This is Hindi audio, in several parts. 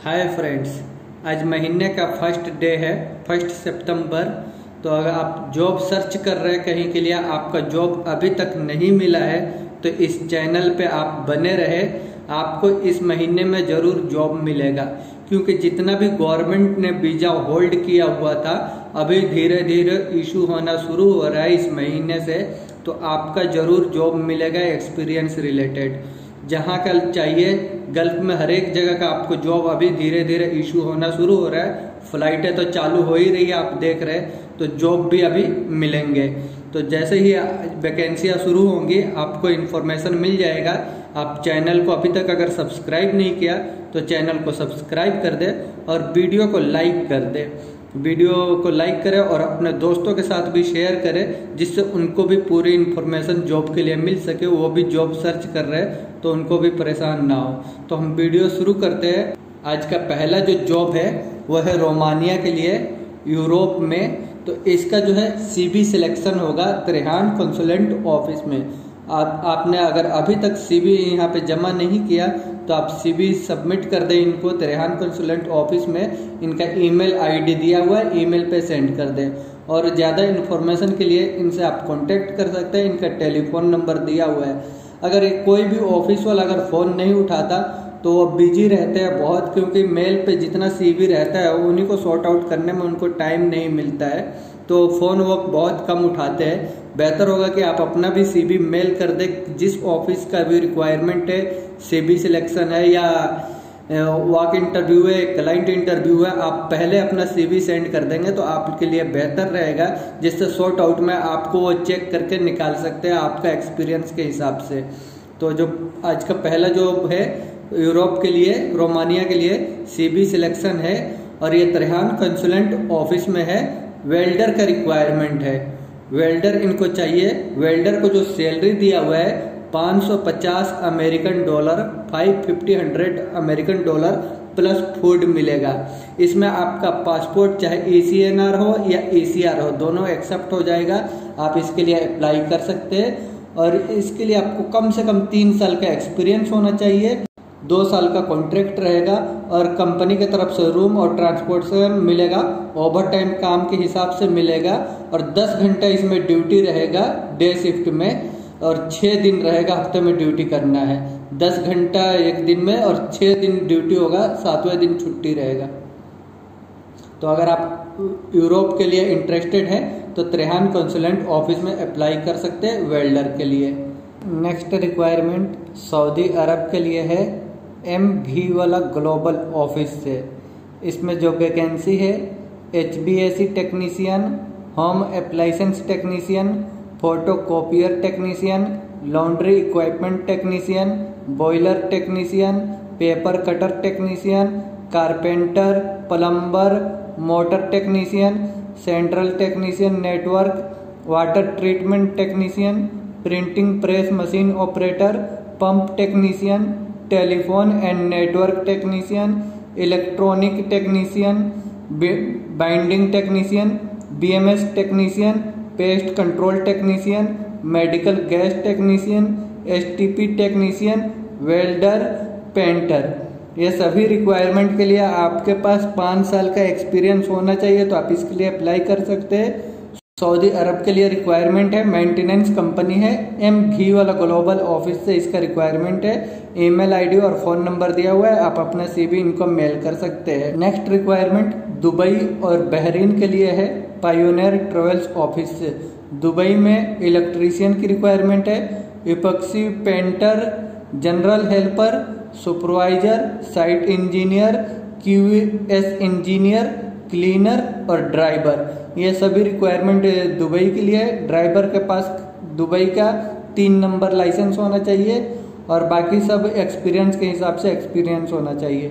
हाय फ्रेंड्स, आज महीने का फ़र्स्ट डे है, फ़र्स्ट सितंबर। तो अगर आप जॉब सर्च कर रहे हैं कहीं के लिए, आपका जॉब अभी तक नहीं मिला है तो इस चैनल पे आप बने रहे। आपको इस महीने में ज़रूर जॉब मिलेगा, क्योंकि जितना भी गवर्नमेंट ने वीज़ा होल्ड किया हुआ था, अभी धीरे धीरे इशू होना शुरू हो रहा है इस महीने से। तो आपका ज़रूर जॉब मिलेगा एक्सपीरियंस रिलेटेड जहाँ का चाहिए, गल्फ में हर एक जगह का आपको जॉब अभी धीरे धीरे इशू होना शुरू हो रहा है। फ्लाइटें तो चालू हो ही रही है, आप देख रहे हैं। तो जॉब भी अभी मिलेंगे। तो जैसे ही वैकेंसियाँ शुरू होंगी, आपको इन्फॉर्मेशन मिल जाएगा। आप चैनल को अभी तक अगर सब्सक्राइब नहीं किया तो चैनल को सब्सक्राइब कर दे और वीडियो को लाइक कर दे। वीडियो को लाइक करें और अपने दोस्तों के साथ भी शेयर करें, जिससे उनको भी पूरी इन्फॉर्मेशन जॉब के लिए मिल सके, वो भी जॉब सर्च कर रहे हैं तो उनको भी परेशान ना हो। तो हम वीडियो शुरू करते हैं। आज का पहला जो जॉब है, वह है रोमानिया के लिए, यूरोप में। तो इसका जो है सीबी सिलेक्शन होगा, त्रिहान कंसुलेंट ऑफ़िस में। आप, आपने अगर अभी तक सीबी यहाँ पे जमा नहीं किया तो आप सीबी सबमिट कर दें इनको, त्रेहान कंसुलेंट ऑफ़िस में इनका ईमेल आईडी दिया हुआ है ईमेल पे सेंड कर दें। और ज़्यादा इन्फॉर्मेशन के लिए इनसे आप कांटेक्ट कर सकते हैं, इनका टेलीफोन नंबर दिया हुआ है। अगर कोई भी ऑफ़िस वाला अगर फ़ोन नहीं उठाता तो वो बिज़ी रहते हैं बहुत, क्योंकि मेल पे जितना सीबी रहता है, उन्हीं को सॉर्ट आउट करने में उनको टाइम नहीं मिलता है। तो फ़ोन वो बहुत कम उठाते हैं। बेहतर होगा कि आप अपना भी सीबी मेल कर दे, जिस ऑफ़िस का भी रिक्वायरमेंट है सीबी सिलेक्शन है या वॉक इंटरव्यू है क्लाइंट इंटरव्यू है, आप पहले अपना सीवी सेंड कर देंगे तो आपके लिए बेहतर रहेगा, जिससे शॉर्ट आउट में आपको वो चेक करके निकाल सकते हैं आपका एक्सपीरियंस के हिसाब से। तो जो आज का पहला जो है यूरोप के लिए रोमानिया के लिए सीबी सिलेक्शन है और ये त्रेहान कंसुलेंट ऑफ़िस में है। वेल्डर का रिक्वायरमेंट है। वेल्डर इनको चाहिए। वेल्डर को जो सैलरी दिया हुआ है 550 American dollar 550 hundred American dollar plus food मिलेगा। इसमें आपका पासपोर्ट चाहे ए सी एन आर हो या ए सी आर हो, दोनों एक्सेप्ट हो जाएगा। आप इसके लिए अप्लाई कर सकते हैं। और इसके लिए आपको कम से कम तीन साल का एक्सपीरियंस होना चाहिए। दो साल का कॉन्ट्रैक्ट रहेगा और कंपनी की तरफ़ से रूम और ट्रांसपोर्टेशन मिलेगा ओवर टाइम काम के हिसाब से मिलेगा और 10 घंटा इसमें ड्यूटी रहेगा डे शिफ्ट में और छः दिन रहेगा हफ़्ते में ड्यूटी करना है। 10 घंटा एक दिन में और छः दिन ड्यूटी होगा, सातवें दिन छुट्टी रहेगा। तो अगर आप यूरोप के लिए इंटरेस्टेड हैं तो त्रेहान कंसुलेंट ऑफ़िस में अप्लाई कर सकते हैं वेल्डर के लिए। नेक्स्ट रिक्वायरमेंट सऊदी अरब के लिए है। एम भी वाला ग्लोबल ऑफ़िस से। इसमें जो वैकेंसी है H V A C technician home appliances technician photo copier technician laundry equipment technician boiler technician paper cutter technician carpenter plumber motor technician central technician network water treatment technician printing press machine operator pump technician telephone and network technician, electronic technician binding technician, BMS technician, pest control technician, medical gas technician, STP technician, welder, painter. ये सभी रिक्वायरमेंट के लिए आपके पास पाँच साल का एक्सपीरियंस होना चाहिए तो आप इसके लिए अप्लाई कर सकते हैं। सऊदी अरब के लिए रिक्वायरमेंट है मेंटेनेंस कंपनी है एम घी वाला ग्लोबल ऑफ़िस से इसका रिक्वायरमेंट है ईमेल आईडी और फ़ोन नंबर दिया हुआ है, आप अपना सीवी इनको मेल कर सकते हैं। नेक्स्ट रिक्वायरमेंट दुबई और बहरीन के लिए है पायोनियर ट्रेवल्स ऑफ़िस से दुबई में इलेक्ट्रीशियन की रिक्वायरमेंट है epoxy painter general helper supervisor site engineer Q S engineer cleaner और ड्राइवर ये सभी रिक्वायरमेंट दुबई के लिए ड्राइवर के पास दुबई का तीन नंबर लाइसेंस होना चाहिए और बाकी सब एक्सपीरियंस के हिसाब से एक्सपीरियंस होना चाहिए।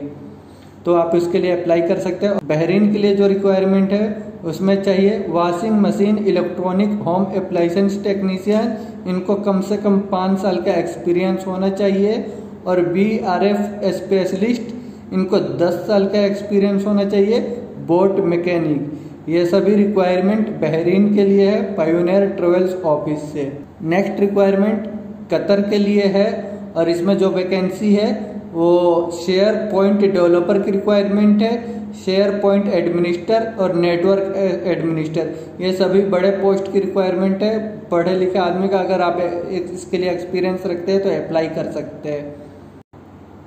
तो आप इसके लिए अप्लाई कर सकते हैं। बहरीन के लिए जो रिक्वायरमेंट है, उसमें चाहिए washing machine electronic home appliances technician इनको कम से कम पाँच साल का एक्सपीरियंस होना चाहिए। और बी आर एफ़ स्पेशलिस्ट इनको दस साल का एक्सपीरियंस होना चाहिए। बोट मैकेनिक ये सभी रिक्वायरमेंट बहरीन के लिए है पायोनियर ट्रेवल्स ऑफ़िस से। नेक्स्ट रिक्वायरमेंट कतर के लिए है, और इसमें जो वैकेंसी है, वो शेयर पॉइंट डेवलपर की रिक्वायरमेंट है शेयर पॉइंट एडमिनिस्टर और नेटवर्क एडमिनिस्टर ये सभी बड़े पोस्ट की रिक्वायरमेंट है। पढ़े लिखे आदमी का अगर आप इसके लिए एक्सपीरियंस रखते हैं तो अप्लाई कर सकते हैं।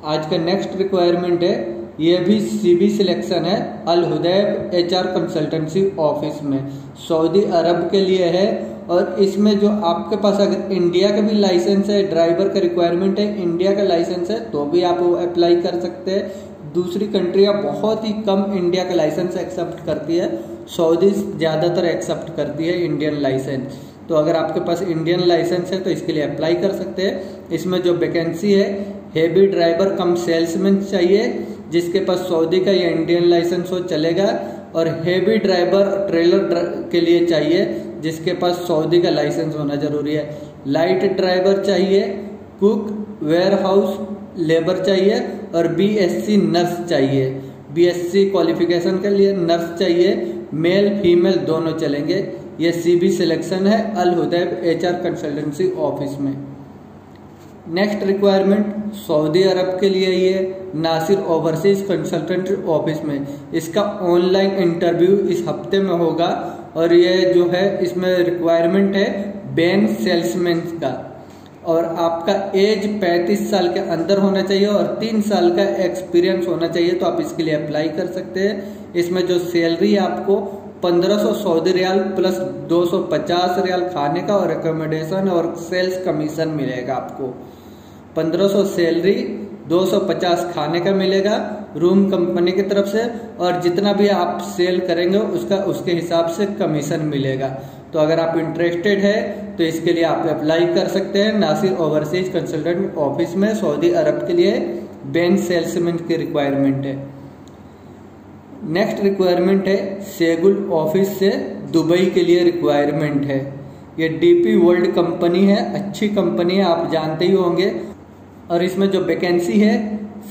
आज का नेक्स्ट रिक्वायरमेंट है ये भी सीबी सिलेक्शन है Al Hudaib H R consultancy office में। सऊदी अरब के लिए है और इसमें जो आपके पास अगर इंडिया का भी लाइसेंस है, ड्राइवर का रिक्वायरमेंट है, इंडिया का लाइसेंस है तो भी आप वो अप्लाई कर सकते हैं। दूसरी कंट्रियाँ बहुत ही कम इंडिया का लाइसेंस एक्सेप्ट करती है। सऊदी ज़्यादातर एक्सेप्ट करती है इंडियन लाइसेंस। तो अगर आपके पास इंडियन लाइसेंस है तो इसके लिए अप्लाई कर सकते हैं। इसमें जो वैकेंसी है, हेवी ड्राइवर कम सेल्समैन चाहिए। जिसके पास सऊदी का या इंडियन लाइसेंस हो, चलेगा। और हेवी ड्राइवर ट्रेलर के लिए चाहिए, जिसके पास सऊदी का लाइसेंस होना ज़रूरी है। लाइट ड्राइवर चाहिए कुक वेयर हाउस लेबर चाहिए और बीएससी नर्स चाहिए। बीएससी क्वालिफिकेशन के लिए नर्स चाहिए मेल फीमेल दोनों चलेंगे। ये सीबी सिलेक्शन है, Al Hudaib HR consultancy office में। नेक्स्ट रिक्वायरमेंट सऊदी अरब के लिए ये नासिर ओवरसीज कंसल्टेंट ऑफ़िस में। इसका ऑनलाइन इंटरव्यू इस हफ़्ते में होगा और ये जो है, इसमें रिक्वायरमेंट है बैन सेल्समैन का। और आपका एज 35 साल के अंदर होना चाहिए और तीन साल का एक्सपीरियंस होना चाहिए तो आप इसके लिए अप्लाई कर सकते हैं। इसमें जो सैलरी आपको 1500 सऊदी रियाल प्लस 250 रियाल खाने का और एकोमोडेशन और सेल्स कमीशन मिलेगा आपको। 1500 सैलरी 250 खाने का मिलेगा रूम कंपनी की तरफ़ से और जितना भी आप सेल करेंगे उसका, उसके हिसाब से कमीशन मिलेगा। तो अगर आप इंटरेस्टेड है तो इसके लिए आप अप्लाई कर सकते हैं नासिर ओवरसीज कंसल्टेंट ऑफ़िस में सऊदी अरब के लिए बैंक सेल्समैन की रिक्वायरमेंट है। नेक्स्ट रिक्वायरमेंट है सेगुल ऑफ़िस से दुबई के लिए रिक्वायरमेंट है। ये डीपी वर्ल्ड कंपनी है, अच्छी कंपनी है, आप जानते ही होंगे। और इसमें जो वैकेंसी है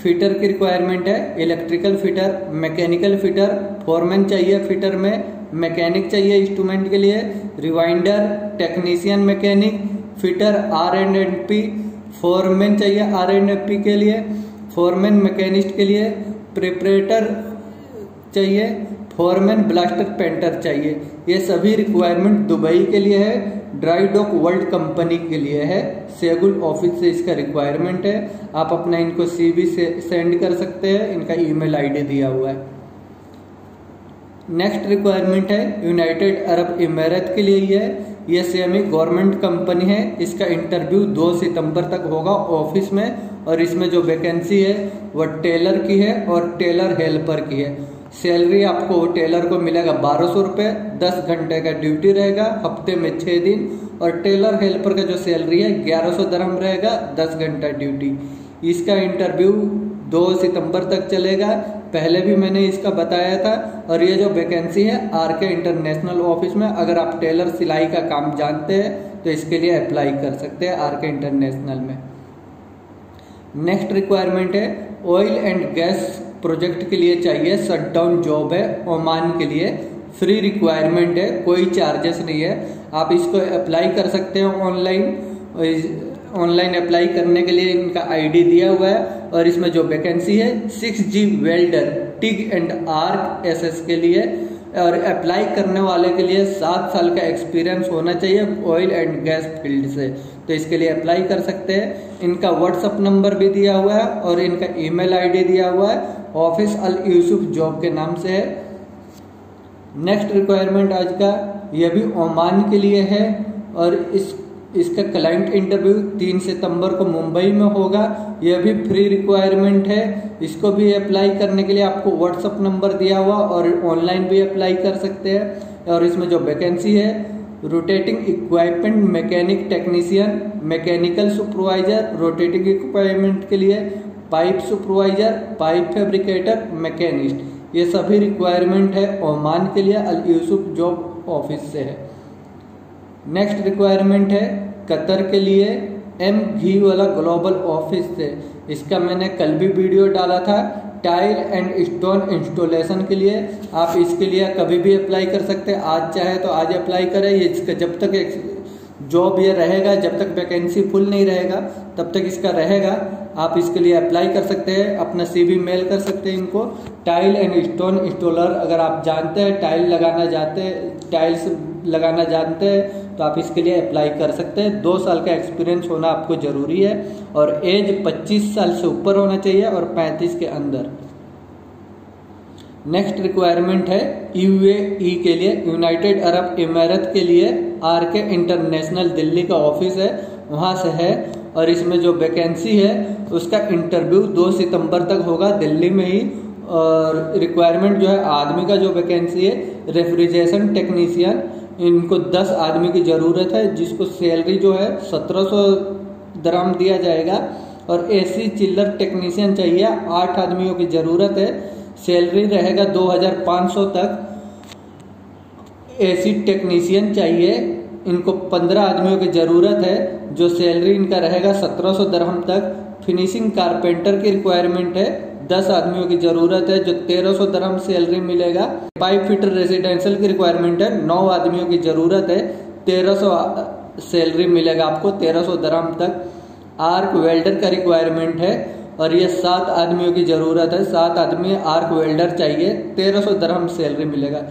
फिटर की रिक्वायरमेंट है electrical fitter mechanical fitter foreman चाहिए फिटर में मैकेनिक चाहिए इंस्ट्रूमेंट के लिए rewinder technician mechanic fitter R and and P foreman चाहिए आर एंड पी के लिए फॉरमैन मैकेनिस्ट के लिए प्रिपरेटर चाहिए फोरमैन ब्लास्टर पेंटर चाहिए। ये सभी रिक्वायरमेंट दुबई के लिए है ड्राई डॉक वर्ल्ड कंपनी के लिए है। सेगुल ऑफ़िस से इसका रिक्वायरमेंट है। आप अपना इनको सीवी से सेंड कर सकते हैं, इनका ईमेल आईडी दिया हुआ है। नेक्स्ट रिक्वायरमेंट है यूनाइटेड अरब इमारत के लिए ही। ये ये सेमी गवर्नमेंट कंपनी है। इसका इंटरव्यू 2 सितंबर तक होगा ऑफ़िस में, और इसमें जो वैकेंसी है वह टेलर की है और टेलर हेल्पर की है। सैलरी आपको टेलर को मिलेगा बारह सौ रुपये दस घंटे का ड्यूटी रहेगा, हफ़्ते में छः दिन, और टेलर हेल्पर का जो सैलरी है, ग्यारह सौ दरम रहेगा, दस घंटा ड्यूटी। इसका इंटरव्यू दो सितंबर तक चलेगा। पहले भी मैंने इसका बताया था, और ये जो वैकेंसी है आर के इंटरनेशनल ऑफ़िस में, अगर आप टेलर सिलाई का काम जानते हैं तो इसके लिए अप्लाई कर सकते हैं आर के इंटरनेशनल में। नेक्स्ट रिक्वायरमेंट है ऑयल एंड गैस प्रोजेक्ट के लिए चाहिए शट डाउन जॉब है, ओमान के लिए। फ्री रिक्वायरमेंट है, कोई चार्जेस नहीं है। आप इसको अप्लाई कर सकते हो ऑनलाइन ऑनलाइन अप्लाई करने के लिए इनका आईडी दिया हुआ है और इसमें जो वैकेंसी है six G welder TIG and arc SS के लिए। और अप्लाई करने वाले के लिए सात साल का एक्सपीरियंस होना चाहिए ऑयल एंड गैस फ़ील्ड से। तो इसके लिए अप्लाई कर सकते हैं। इनका व्हाट्सअप नंबर भी दिया हुआ है और इनका ईमेल आईडी दिया हुआ है। ऑफ़िस अल यूसुफ जॉब के नाम से है। नेक्स्ट रिक्वायरमेंट आज का यह भी ओमान के लिए है और इस इसका क्लाइंट इंटरव्यू तीन सितंबर को मुंबई में होगा। यह भी फ्री रिक्वायरमेंट है। इसको भी अप्लाई करने के लिए आपको व्हाट्सअप नंबर दिया हुआ और ऑनलाइन भी अप्लाई कर सकते हैं। और इसमें जो वैकेंसी है rotating equipment mechanic technician mechanical supervisor rotating equipment के लिए pipe supervisor pipe fabricator machinist ये सभी रिक्वायरमेंट है ओमान के लिए, अल यूसुफ जॉब ऑफ़िस से है। नेक्स्ट रिक्वायरमेंट है कतर के लिए एम घी वाला ग्लोबल ऑफ़िस से इसका मैंने कल भी वीडियो डाला था टाइल एंड स्टोन इंस्टॉलेशन के लिए। आप इसके लिए कभी भी अप्लाई कर सकते हैं। आज चाहे तो आज अप्लाई करें इसका जब तक जॉब ये रहेगा, जब तक वैकेंसी फुल नहीं रहेगा, तब तक इसका रहेगा। आप इसके लिए अप्लाई कर सकते हैं, अपना सीवी मेल कर सकते हैं इनको। टाइल एंड स्टोन इंस्टॉलर अगर आप जानते हैं टाइल लगाना जाते टाइल्स लगाना जानते हैं तो आप इसके लिए अप्लाई कर सकते हैं। दो साल का एक्सपीरियंस होना आपको ज़रूरी है और एज 25 साल से ऊपर होना चाहिए और 35 के अंदर। नेक्स्ट रिक्वायरमेंट है यूएई के लिए यूनाइटेड अरब इमारत के लिए। आर के इंटरनेशनल दिल्ली का ऑफ़िस है, वहाँ से है और इसमें जो वैकेंसी है, उसका इंटरव्यू 2 सितंबर तक होगा दिल्ली में ही और रिक्वायरमेंट जो है आदमी का जो वैकेंसी है रेफ्रिजरेशन टेक्नीशियन इनको 10 आदमी की ज़रूरत है, जिसको सैलरी जो है 1700 दराम दिया जाएगा और एसी चिल्लर टेक्नीशियन चाहिए, आठ आदमियों की ज़रूरत है सैलरी रहेगा 2500 तक। एसी टेक्नीशियन चाहिए, इनको 15 आदमियों की ज़रूरत है, जो सैलरी इनका रहेगा 1700 दरहम तक। फिनिशिंग कारपेंटर की रिक्वायरमेंट है 10 आदमियों की ज़रूरत है, जो तेरह सौ दरहम सैलरी मिलेगा। पाइप फिटर रेजिडेंशियल की रिक्वायरमेंट है, नौ आदमियों की ज़रूरत है, तेरह सौ सैलरी मिलेगा आपको तेरह सौ दरहम तक। आर्क वेल्डर का रिक्वायरमेंट है, और ये सात आदमियों की ज़रूरत है, सात आदमी आर्क वेल्डर चाहिए, तेरह सौ दरहम सैलरी मिलेगा।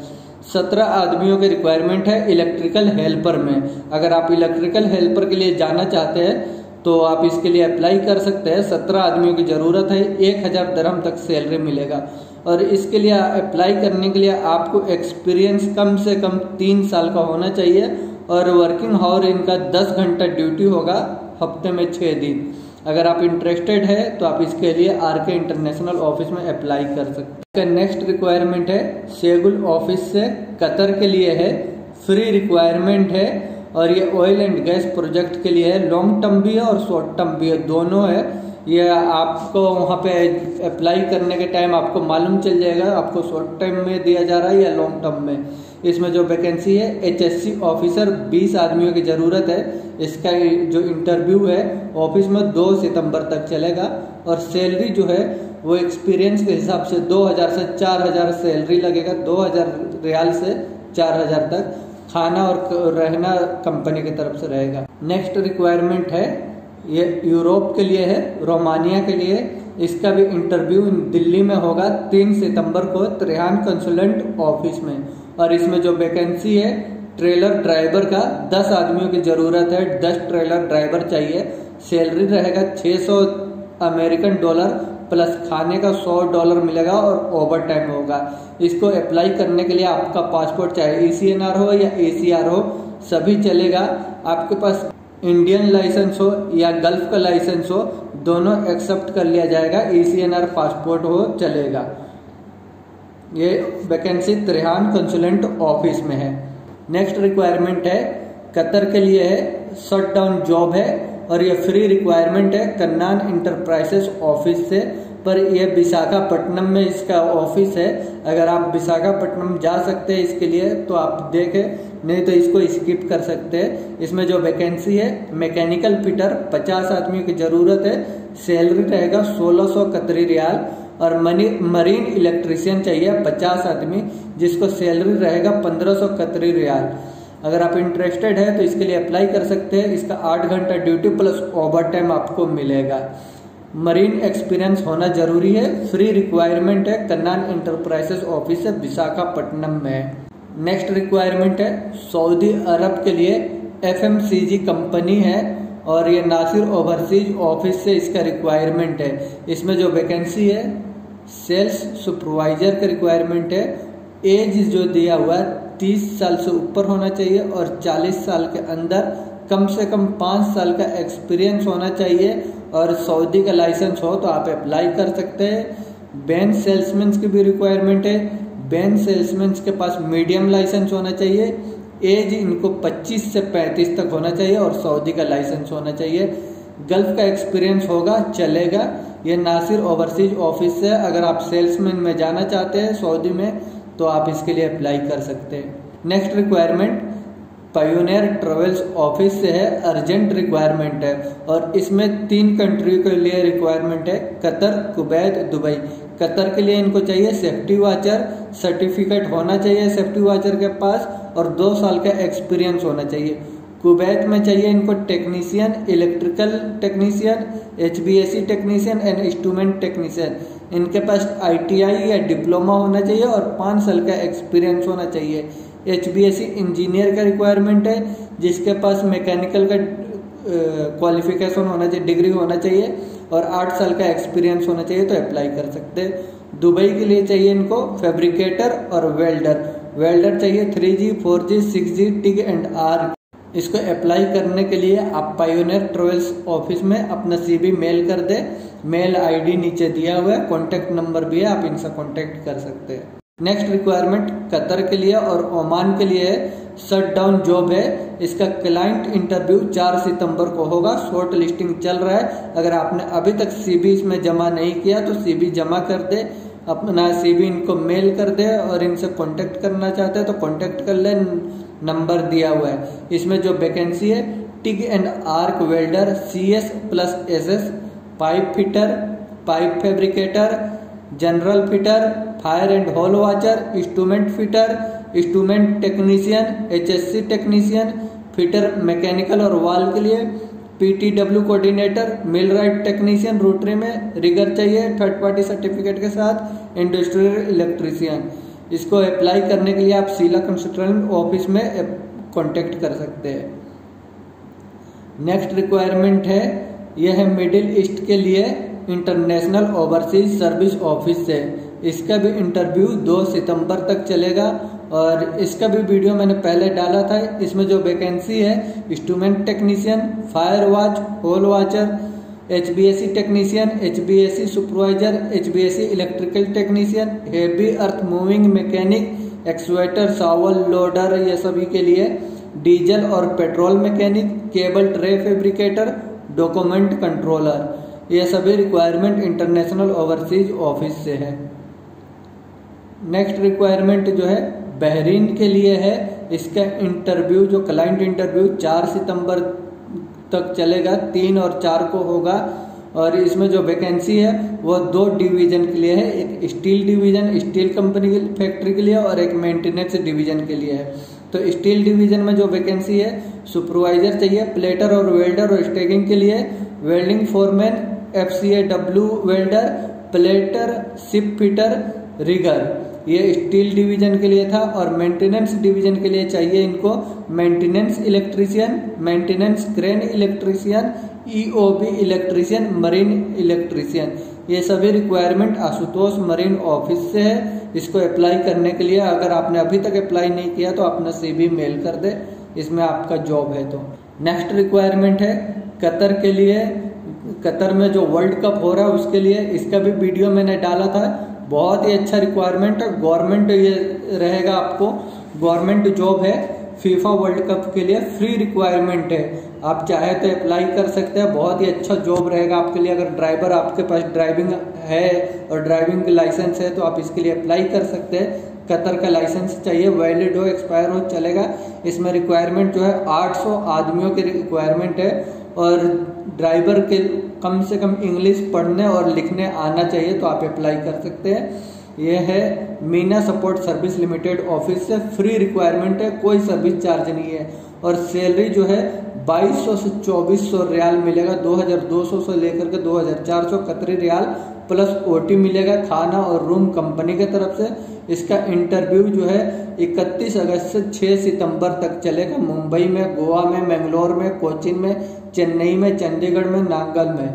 सत्रह आदमियों के रिक्वायरमेंट है इलेक्ट्रिकल हेल्पर में। अगर आप इलेक्ट्रिकल हेल्पर के लिए जाना चाहते हैं तो आप इसके लिए अप्लाई कर सकते हैं। सत्रह आदमियों की ज़रूरत है, एक हज़ार दरहम तक सैलरी मिलेगा। और इसके लिए अप्लाई करने के लिए आपको एक्सपीरियंस कम से कम तीन साल का होना चाहिए। और वर्किंग हावर इनका दस घंटा ड्यूटी होगा, हफ़्ते में छः दिन। अगर आप इंटरेस्टेड है तो आप इसके लिए आर के इंटरनेशनल ऑफ़िस में अप्लाई कर सकते हैं। नेक्स्ट रिक्वायरमेंट है शेगुल ऑफ़िस से कतर के लिए है। फ्री रिक्वायरमेंट है, और ये ऑयल एंड गैस प्रोजेक्ट के लिए है। लॉन्ग टर्म भी है और शॉर्ट टर्म भी है, दोनों है। ये आपको वहाँ पे अप्लाई करने के टाइम आपको मालूम चल जाएगा, आपको शॉर्ट टर्म में दिया जा रहा है या लॉन्ग टर्म में। इसमें जो वैकेंसी है एचएससी ऑफिसर 20 आदमियों की ज़रूरत है। इसका जो इंटरव्यू है ऑफ़िस में 2 सितंबर तक चलेगा। और सैलरी जो है, वो एक्सपीरियंस के हिसाब से 2000 से 4000 सैलरी लगेगा। 2000 रियाल से 4000 तक। खाना और रहना कंपनी की तरफ़ से रहेगा। नेक्स्ट रिक्वायरमेंट है, ये यूरोप के लिए है, रोमानिया के लिए। इसका भी इंटरव्यू दिल्ली में होगा, तीन सितंबर को त्रेहान कंसुलेंट ऑफ़िस में। और इसमें जो वैकेंसी है ट्रेलर ड्राइवर का, दस आदमियों की ज़रूरत है, दस ट्रेलर ड्राइवर चाहिए। सैलरी रहेगा 600 अमेरिकन डॉलर प्लस खाने का 100 डॉलर मिलेगा और ओवर टाइम होगा। इसको अप्लाई करने के लिए आपका पासपोर्ट चाहे ई हो या ए सी आर हो, सभी चलेगा। आपके पास इंडियन लाइसेंस हो या गल्फ का लाइसेंस हो, दोनों एक्सेप्ट कर लिया जाएगा। ई पासपोर्ट हो, चलेगा। ये वैकेंसी त्रेहान कंसुलेंट ऑफ़िस में है। नेक्स्ट रिक्वायरमेंट है कतर के लिए है शट डाउन जॉब है, और ये फ्री रिक्वायरमेंट है कन्नान इंटरप्राइजेस ऑफ़िस से। पर यह विशाखापट्टनम में इसका ऑफ़िस है। अगर आप विशाखापट्टनम जा सकते हैं इसके लिए तो आप देखें, नहीं तो इसको स्किप कर सकते हैं। इसमें जो वैकेंसी है मैकेनिकल फिटर 50 आदमियों की ज़रूरत है। सैलरी रहेगा 1600 कतरी रियाल। और मरीन इलेक्ट्रिशियन चाहिए 50 आदमी, जिसको सैलरी रहेगा 1500 कतरी रियाल। अगर आप इंटरेस्टेड है तो इसके लिए अप्लाई कर सकते हैं। इसका आठ घंटा ड्यूटी प्लस ओवर टाइम आपको मिलेगा। मरीन एक्सपीरियंस होना ज़रूरी है। फ्री रिक्वायरमेंट है कन्नान इंटरप्राइजेस ऑफ़िस है विशाखापट्टनम में। नेक्स्ट रिक्वायरमेंट है सऊदी अरब के लिए एफएमसीजी कंपनी है और ये नासिर ओवरसीज ऑफ़िस से इसका रिक्वायरमेंट है। इसमें जो वैकेंसी है सेल्स सुपरवाइजर का रिक्वायरमेंट है। एज जो दिया हुआ है, तीस साल से ऊपर होना चाहिए और चालीस साल के अंदर कम से कम पाँच साल का एक्सपीरियंस होना चाहिए और सऊदी का लाइसेंस हो तो आप अप्लाई कर सकते हैं। बैन सेल्समैन की भी रिक्वायरमेंट है। बैन सेल्समैन के पास मीडियम लाइसेंस होना चाहिए। एज इनको 25 से 35 तक होना चाहिए और सऊदी का लाइसेंस होना चाहिए। गल्फ का एक्सपीरियंस होगा, चलेगा। ये नासिर ओवरसीज ऑफ़िस से, अगर आप सेल्समैन में जाना चाहते हैं सऊदी में तो आप इसके लिए अप्लाई कर सकते हैं। Next requirement pioneer travels office से है अर्जेंट रिक्वायरमेंट है। और इसमें तीन कंट्री के लिए रिक्वायरमेंट है, कतर कुवैत दुबई। कतर के लिए इनको चाहिए सेफ्टी वाचर सर्टिफिकेट होना चाहिए सेफ्टी वाचर के पास, और दो साल का एक्सपीरियंस होना चाहिए। कुवैत में चाहिए इनको technician electrical technician H V A C technician and instrument technician इनके पास आईटीआई या डिप्लोमा होना चाहिए और पाँच साल का एक्सपीरियंस होना चाहिए। H V A C engineer का रिक्वायरमेंट है, जिसके पास मैकेनिकल का क्वालिफिकेशन होना चाहिए डिग्री होना चाहिए और आठ साल का एक्सपीरियंस होना चाहिए तो अप्लाई कर सकते हैं। दुबई के लिए चाहिए इनको फैब्रिकेटर और वेल्डर वेल्डर चाहिए three G four G six G TIG and arc इसको अप्लाई करने के लिए आप पायोनियर ट्रेवल्स ऑफ़िस में अपना सीवी मेल कर दे। मेल आईडी नीचे दिया हुआ है। कॉन्टेक्ट नंबर भी है। आप इनसे कॉन्टेक्ट कर सकते हैं। नेक्स्ट रिक्वायरमेंट कतर के लिए और ओमान के लिए शट डाउन जॉब है। इसका क्लाइंट इंटरव्यू 4 सितंबर को होगा। शॉर्ट लिस्टिंग चल रहा है। अगर आपने अभी तक सीबी इसमें जमा नहीं किया तो सीबी जमा कर दे। अपना सीबी इनको मेल कर दे और इनसे कांटेक्ट करना चाहते हैं तो कांटेक्ट कर ले नंबर दिया हुआ है। इसमें जो वैकेंसी है TIG and arc welder C S plus S S pipe fitter pipe fabricator general fitter fire and hole watcher instrument fitter instrument technician HSC technician fitter mechanical और वाल के लिए PTW coordinator millwright technician rotary में रिगर चाहिए थर्ड पार्टी सर्टिफिकेट के साथ। Industrial electrician. इसको अप्लाई करने के लिए आप सीला कंस्ट्रक्शन ऑफ़िस में कॉन्टेक्ट कर सकते हैं। नेक्स्ट रिक्वायरमेंट है, यह है मिडिल ईस्ट के लिए इंटरनेशनल ओवरसीज सर्विस ऑफ़िस से इसका भी इंटरव्यू 2 सितंबर तक चलेगा और इसका भी वीडियो मैंने पहले डाला था। इसमें जो वैकेंसी है instrument technician fire watch hole watcher H V A C technician H V A C supervisor H V A C electrical technician, heavy earth moving mechanic, excavator, shovel, loader, ये सभी के लिए डीजल और petrol mechanic, cable tray fabricator, document controller. ये सभी रिक्वायरमेंट इंटरनेशनल ओवरसीज ऑफ़िस से है। नेक्स्ट रिक्वायरमेंट जो है, बहरीन के लिए है। इसका इंटरव्यू, जो क्लाइंट इंटरव्यू 4 सितंबर तक चलेगा, तीन और चार को होगा। और इसमें जो वैकेंसी है, वो दो डिवीज़न के लिए है। एक स्टील डिवीज़न स्टील कंपनी की फैक्ट्री के लिए और एक मेंटेनेंस डिवीज़न के लिए है। तो स्टील डिवीज़न में जो वैकेंसी है सुपरवाइजर चाहिए प्लेटर और वेल्डर और स्टेगिंग के लिए। Welding foreman F C A W welder plater ship fitter rigger ये स्टील डिवीज़न के लिए था और मेंटेनेंस डिवीज़न के लिए चाहिए इनको maintenance electrician maintenance crane electrician EOT electrician marine electrician ये सभी रिक्वायरमेंट आशुतोष मरीन ऑफ़िस से है। इसको अप्लाई करने के लिए अगर आपने अभी तक अप्लाई नहीं किया तो अपना सीवी मेल कर दे। इसमें आपका जॉब है तो। नेक्स्ट रिक्वायरमेंट है कतर के लिए। कतर में जो वर्ल्ड कप हो रहा है उसके लिए। इसका भी वीडियो मैंने डाला था। बहुत ही अच्छा रिक्वायरमेंट है। गवर्नमेंट ये रहेगा आपको। गवर्नमेंट जॉब है। फीफा वर्ल्ड कप के लिए फ्री रिक्वायरमेंट है। आप चाहे तो अप्लाई कर सकते हैं। बहुत ही अच्छा जॉब रहेगा आपके लिए। अगर ड्राइवर आपके पास ड्राइविंग है और ड्राइविंग लाइसेंस है तो आप इसके लिए अप्लाई कर सकते हैं। कतर का लाइसेंस चाहिए। वैलिड हो एक्सपायर हो, चलेगा। इसमें रिक्वायरमेंट जो है 800 आदमियों की रिक्वायरमेंट है। और ड्राइवर के कम से कम इंग्लिश पढ़ने और लिखने आना चाहिए तो आप अप्लाई कर सकते हैं। यह है Mena support service limited office से। फ्री रिक्वायरमेंट है, कोई सर्विस चार्ज नहीं है। और सैलरी जो है 2200 से 2400 रियाल मिलेगा। 2200 से लेकर के 2400 कतरी रियाल प्लस ओटी मिलेगा खाना और रूम कंपनी के तरफ़ से। इसका इंटरव्यू जो है 31 अगस्त से 6 सितंबर तक चलेगा। मुंबई में, गोवा में, मैंगलोर में, कोचिन में चेन्नई में, चंडीगढ़ में, नांगल में।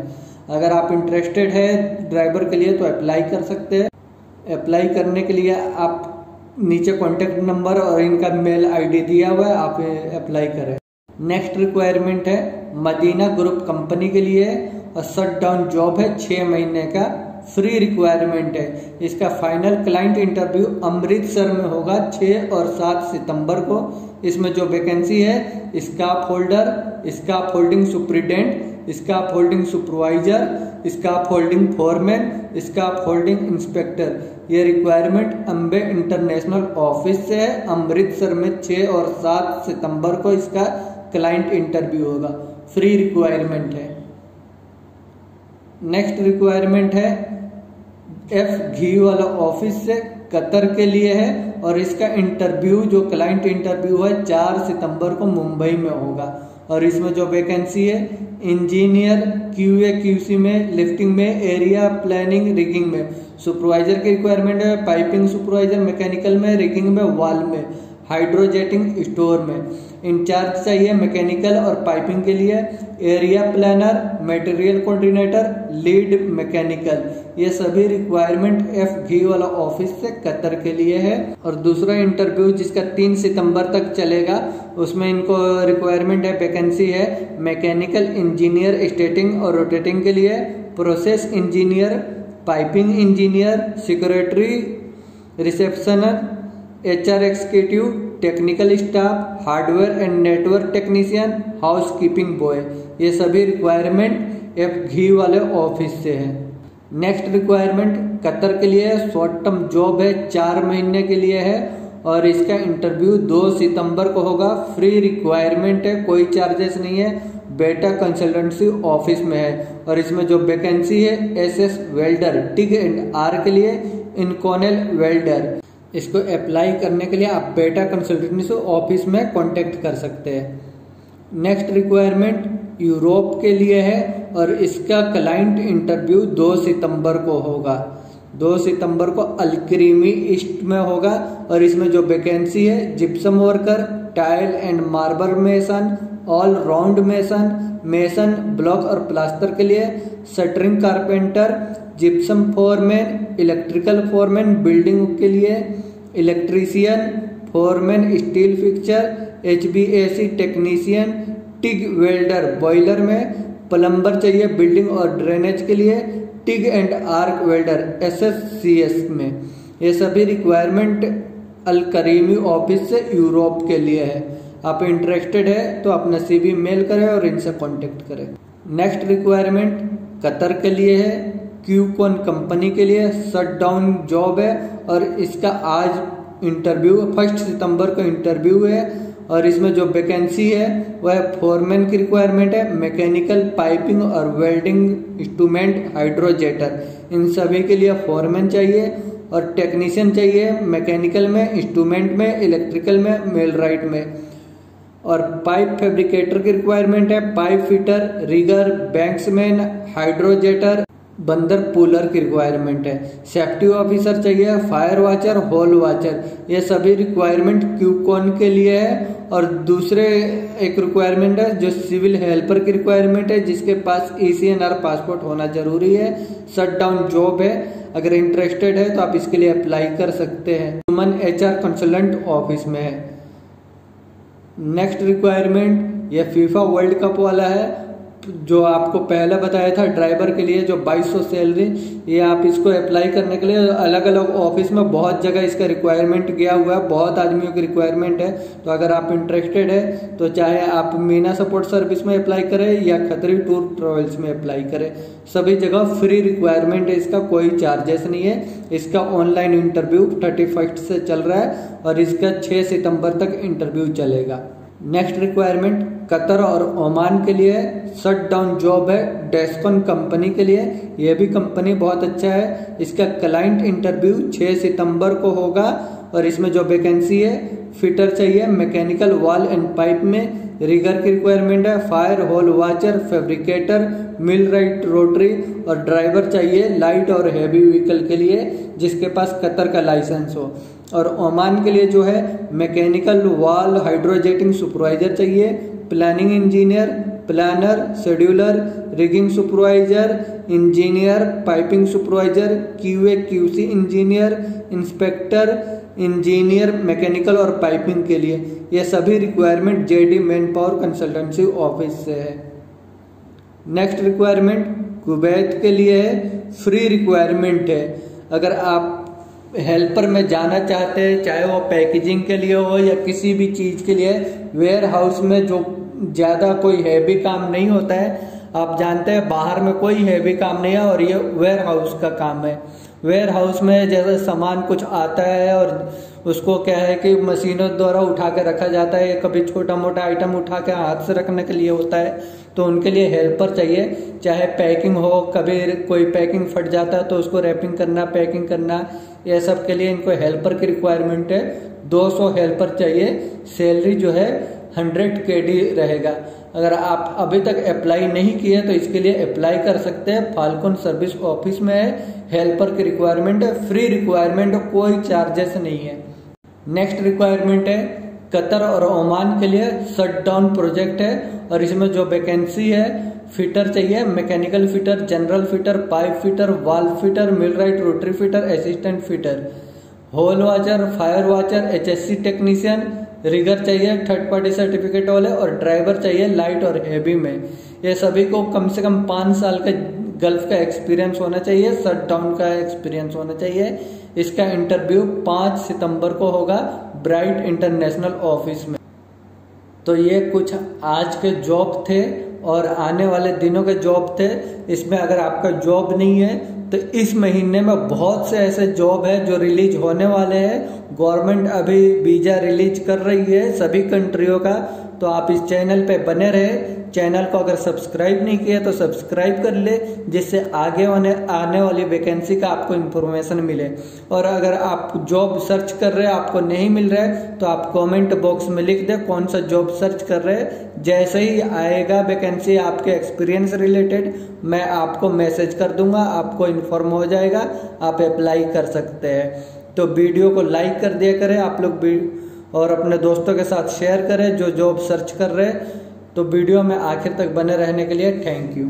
अगर आप इंटरेस्टेड है ड्राइवर के लिए तो अप्लाई कर सकते हैं। अप्लाई करने के लिए आप नीचे कॉन्टेक्ट नंबर और इनका मेल आईडी दिया हुआ है, आप अप्लाई करें। नेक्स्ट रिक्वायरमेंट है, मदीना ग्रुप कंपनी के लिए और शट डाउन जॉब है छः महीने का। फ्री रिक्वायरमेंट है। इसका फाइनल क्लाइंट इंटरव्यू अमृतसर में होगा 6 और 7 सितंबर को। इसमें जो वैकेंसी है scaffolder scaffolding superintendent scaffolding supervisor scaffolding foreman scaffolding inspector ये रिक्वायरमेंट अम्बे इंटरनेशनल ऑफ़िस से है। अमृतसर में 6 और 7 सितंबर को इसका क्लाइंट इंटरव्यू होगा। फ्री रिक्वायरमेंट है। नेक्स्ट रिक्वायरमेंट है एफ़ घी वाला ऑफ़िस से कतर के लिए है और इसका इंटरव्यू जो क्लाइंट इंटरव्यू है, चार सितंबर को मुंबई में होगा। और इसमें जो वैकेंसी है engineer Q A Q C में लिफ्टिंग में एरिया प्लानिंग रिगिंग में। सुपरवाइजर की रिक्वायरमेंट है पाइपिंग सुपरवाइजर मैकेनिकल में रिगिंग में वॉल में हाइड्रोजेटिंग स्टोर में। इंचार्ज चाहिए मैकेनिकल और पाइपिंग के लिए, area planner, material coordinator, lead mechanical. ये सभी रिक्वायरमेंट एफ़ घी वाला ऑफ़िस से कतर के लिए है। और दूसरा इंटरव्यू जिसका तीन सितंबर तक चलेगा, उसमें इनको रिक्वायरमेंट है वैकेंसी है मैकेनिकल इंजीनियर स्टेटिंग और रोटेटिंग के लिए process engineer piping engineer security receptionist H R executive technical staff hardware and network technician housekeeping boy ये सभी रिक्वायरमेंट एफ़ घी वाले ऑफ़िस से है। नेक्स्ट रिक्वायरमेंट कतर के लिए शॉर्ट टर्म जॉब है, चार महीने के लिए है और इसका इंटरव्यू दो सितंबर को होगा। फ्री रिक्वायरमेंट है, कोई चार्जेस नहीं है बेटा कंसल्टेंसी ऑफ़िस में है। और इसमें जो वैकेंसी है S S welder TIG and arc के लिए इनकोनल वेल्डर इसको अप्लाई करने के लिए आप बेटा कंसल्टेंसी ऑफ़िस में कांटेक्ट कर सकते हैं। नेक्स्ट रिक्वायरमेंट यूरोप के लिए है और इसका क्लाइंट इंटरव्यू 2 सितंबर को होगा। 2 सितंबर को अलक्रीमी ईस्ट में होगा और इसमें जो वैकेंसी है gypsum worker tile and marble mason all round mason mason block और प्लास्टर के लिए shuttering carpenter gypsum foreman electrical foreman building के लिए electrician foreman steel fixture H B A C technician TIG welder boiler में प्लम्बर चाहिए बिल्डिंग और ड्रेनेज के लिए TIG and arc welder SSCS में। ये सभी रिक्वायरमेंट अल करीमी ऑफ़िस से यूरोप के लिए है। आप इंटरेस्टेड है तो अपना सीवी मेल करें और इनसे कांटेक्ट करें। नेक्स्ट रिक्वायरमेंट कतर के लिए है। क्यूकॉन कंपनी के लिए शट डाउन जॉब है और इसका आज इंटरव्यू फ़र्स्ट सितंबर को इंटरव्यू है और इसमें जो वैकेंसी है, वह फोरमैन की रिक्वायरमेंट है मैकेनिकल पाइपिंग और वेल्डिंग इंस्ट्रूमेंट हाइड्रोजेटर इन सभी के लिए फोरमैन चाहिए और टेक्नीशियन चाहिए मैकेनिकल में इंस्ट्रूमेंट में इलेक्ट्रिकल में मेल राइट में। और पाइप फैब्रिकेटर की रिक्वायरमेंट है pipe fitter rigger banksman hydrojetter bundle puller की रिक्वायरमेंट है। सेफ्टी ऑफिसर चाहिए फायर वाचर होल वाचर ये सभी रिक्वायरमेंट क्यूकॉन के लिए है। और दूसरे एक रिक्वायरमेंट है, जो सिविल हेल्पर की रिक्वायरमेंट है, जिसके पास ई पासपोर्ट होना ज़रूरी है। शट डाउन जॉब है। अगर इंटरेस्टेड है तो आप इसके लिए अप्लाई कर सकते हैं। ह्यूमन एच कंसल्टेंट ऑफ़िस में है। नेक्स्ट रिक्वायरमेंट यह फीफा वर्ल्ड कप वाला है। जो आपको पहले बताया था ड्राइवर के लिए जो 2200 सैलरी, ये आप इसको अप्लाई करने के लिए अलग अलग ऑफ़िस में बहुत जगह इसका रिक्वायरमेंट गया हुआ है, बहुत आदमियों की रिक्वायरमेंट है। तो अगर आप इंटरेस्टेड है तो चाहे आप मीना सपोर्ट सर्विस में अप्लाई करें या खतरी टूर ट्रेवल्स में अप्लाई करें, सभी जगह फ्री रिक्वायरमेंट है इसका, कोई चार्जेस नहीं है। इसका ऑनलाइन इंटरव्यू थर्टी से चल रहा है और इसका छः सितंबर तक इंटरव्यू चलेगा। नेक्स्ट रिक्वायरमेंट कतर और ओमान के लिए शट डाउन जॉब है डेस्कॉन कंपनी के लिए। यह भी कंपनी बहुत अच्छा है। इसका क्लाइंट इंटरव्यू 6 सितंबर को होगा और इसमें जो वैकेंसी है फिटर चाहिए मैकेनिकल वॉल एंड पाइप में। रिगर की रिक्वायरमेंट है fire hole watcher fabricator millwright rotary और ड्राइवर चाहिए लाइट और हैवी व्हीकल के लिए, जिसके पास कतर का लाइसेंस हो। और ओमान के लिए जो है मैकेनिकल वॉल हाइड्रोजेटिंग सुपरवाइजर चाहिए planning engineer planner scheduler rigging supervisor engineer piping supervisor Q A Q C engineer inspector engineer mechanical और पाइपिंग के लिए। ये सभी requirement JD man power consultancy office से है। नेक्स्ट रिक्वायरमेंट कुवैत के लिए है। फ्री रिक्वायरमेंट है। अगर आप हेल्पर में जाना चाहते हैं, चाहे वो पैकेजिंग के लिए हो या किसी भी चीज़ के लिए वेयर हाउस में जो ज़्यादा कोई हैवी काम नहीं होता है, आप जानते हैं बाहर में कोई हैवी काम नहीं है और ये वेयर हाउस का काम है। वेयर हाउस में जैसे सामान कुछ आता है और उसको क्या है कि मशीनों द्वारा उठा के रखा जाता है, कभी छोटा मोटा आइटम उठा के हाथ से रखने के लिए होता है तो उनके लिए हेल्पर चाहिए। चाहे पैकिंग हो, कभी कोई पैकिंग फट जाता है तो उसको रैपिंग करना पैकिंग करना ये सब के लिए इनको हेल्पर की रिक्वायरमेंट है। 200 हेल्पर चाहिए। सैलरी जो है 100 के डी रहेगा। अगर आप अभी तक अप्लाई नहीं किए तो इसके लिए अप्लाई कर सकते हैं। फाल्कन सर्विस ऑफ़िस में है। हेल्पर की रिक्वायरमेंट है। फ्री रिक्वायरमेंट कोई चार्जेस नहीं है। नेक्स्ट रिक्वायरमेंट है कतर और ओमान के लिए शट डाउन प्रोजेक्ट है। और इसमें जो वैकेंसी है फिटर चाहिए mechanical fitter general fitter pipe fitter wall fitter millwright rotary fitter. Assistant fitter hole watcher fire watcher HSC technician rigger चाहिए थर्ड पार्टी सर्टिफिकेट वाले और ड्राइवर चाहिए लाइट और हेवी में। ये सभी को कम से कम पाँच साल का गल्फ का एक्सपीरियंस होना चाहिए शट डाउन का एक्सपीरियंस होना चाहिए। इसका इंटरव्यू पाँच सितंबर को होगा ब्राइट इंटरनेशनल ऑफ़िस में। तो ये कुछ आज के जॉब थे। और आने वाले दिनों के जॉब थे, इसमें अगर आपका जॉब नहीं है तो इस महीने में बहुत से ऐसे जॉब है जो रिलीज़ होने वाले हैं। गवर्नमेंट अभी वीज़ा रिलीज़ कर रही है सभी कंट्रियों का। तो आप इस चैनल पे बने रहे। चैनल को अगर सब्सक्राइब नहीं किया तो सब्सक्राइब कर ले, जिससे आगे आने आने वाली वैकेंसी का आपको इन्फॉर्मेशन मिले। और अगर आप जॉब सर्च कर रहे हैं, आपको नहीं मिल रहा है तो आप कमेंट बॉक्स में लिख दे कौन सा जॉब सर्च कर रहे हैं। जैसे ही आएगा वैकेंसी आपके एक्सपीरियंस रिलेटेड मैं आपको मैसेज कर दूँगा, आपको इन्फॉर्म हो जाएगा, आप अप्लाई कर सकते हैं। तो वीडियो को लाइक कर दिया करें, आप लोग और अपने दोस्तों के साथ शेयर करें, जो जॉब सर्च कर रहे हैं। तो वीडियो में आखिर तक बने रहने के लिए थैंक यू